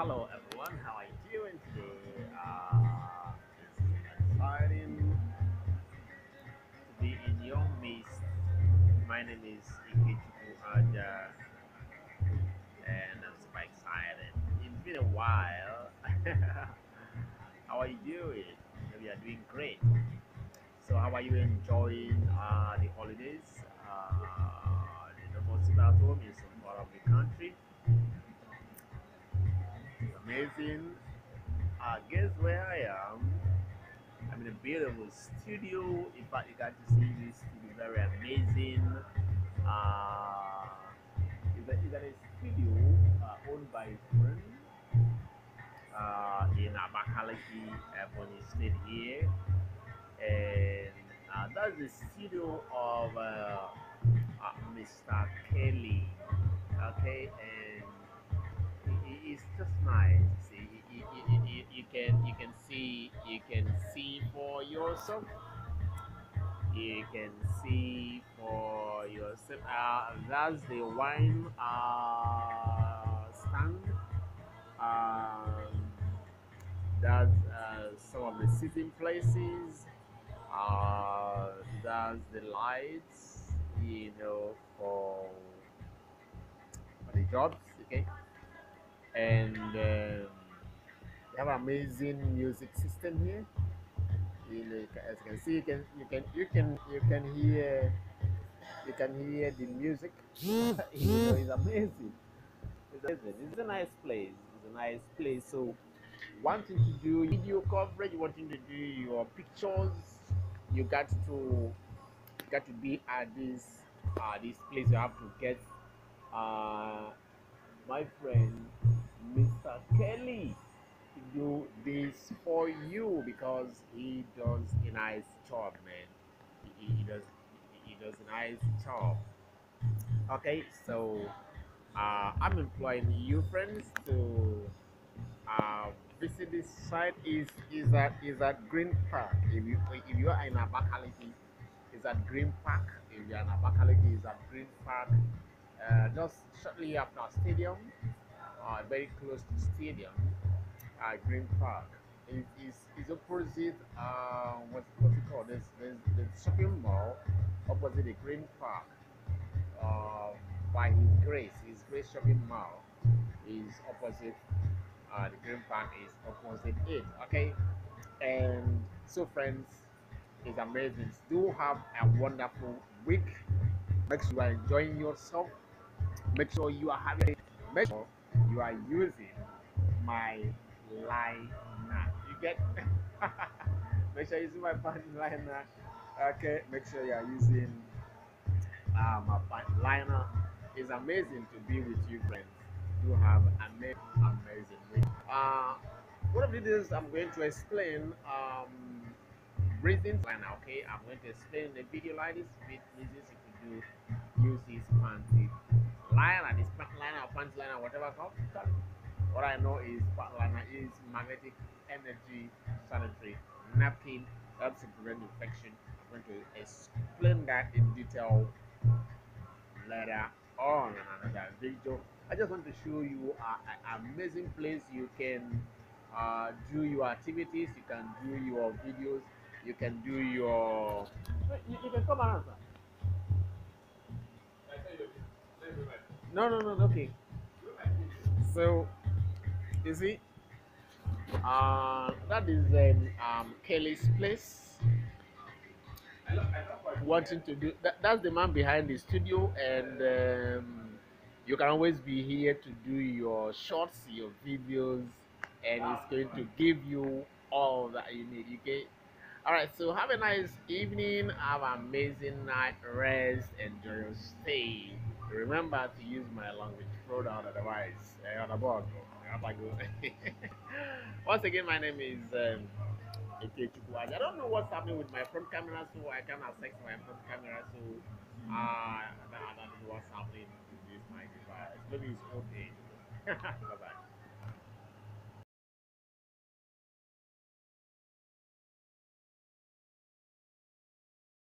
Hello everyone, how are you doing today? Uh, it's exciting to be in your midst. My name is Ikechukwu Aja and I'm super excited. It's been a while. how are you doing? We are doing great. So how are you enjoying uh, the holidays? Uh, the normal at home in some part of the country. Amazing. Uh, guess where I am? I'm in a beautiful studio. In fact, you got to see this studio, very amazing. Uh, it's, a, it's a studio uh, owned by a friend uh, in Abakaliki, Ebonyi State here. And uh, that's the studio of uh, uh, Mr. Kelly. Okay, and it's just nice. Can you can see you can see for yourself. You can see for yourself. Uh, that's the wine uh, stand. Um, that's uh, some of the sitting places. Uh, that's the lights. You know for for the jobs. Okay and they have amazing music system here. You know, as you can see you can you can you can you can hear you can hear the music. You know it's amazing. It's amazing. It's a nice place. It's a nice place. So wanting to do video coverage wanting to do your pictures you got to got to be at this uh this place. You have to get uh my friend Mr. Kelly do this for you because he does a nice job, man. He, he does he does a nice job. Okay, so uh, I'm employing you friends to uh, visit this site. Is is at is Green Park. If you if you are in Abakaliki, is at Green Park. If you are in Abakaliki, is at Green Park. Uh, just shortly after stadium uh, very close to stadium, Green Park. It is is opposite uh, what what's it called? There's, there's the shopping mall opposite the Green Park. Uh, by His Grace, His Grace Shopping Mall is opposite. Uh, the Green Park is opposite it. Okay, and so friends, it's amazing. Do have a wonderful week. Make sure you are enjoying yourself. Make sure you are having. Make sure you are using my liner. You get make sure you use my pan liner. Okay, make sure you are using uh, my pan liner. It's amazing to be with you, friends. You have an amazing week. Uh, one of the things I'm going to explain um, reasons liner. Okay, I'm going to explain the video like this. with Reasons you could do use this panty liner, this liner, punch liner, whatever called. What I know is liner is magnetic energy sanitary napkin helps to prevent infection. I'm going to explain that in detail later on another video. I just want to show you an amazing place you can uh, do your activities, you can do your videos, you can do your. You, you can come around, sir. No, no, no, okay. So, you see, uh, that is um, um, Kelly's place. Wanting to do that, that's the man behind the studio, and um, you can always be here to do your shorts, your videos, and it's going to give you all that you need. Okay. All right. So have a nice evening. Have an amazing night rest. Enjoy your stay remember to use my language throughout otherwise uh, on the board once again my name is um, I don't know what's happening with my front camera so I can't access my front camera so uh, I don't know what's happening with this my device maybe it's okay bye bye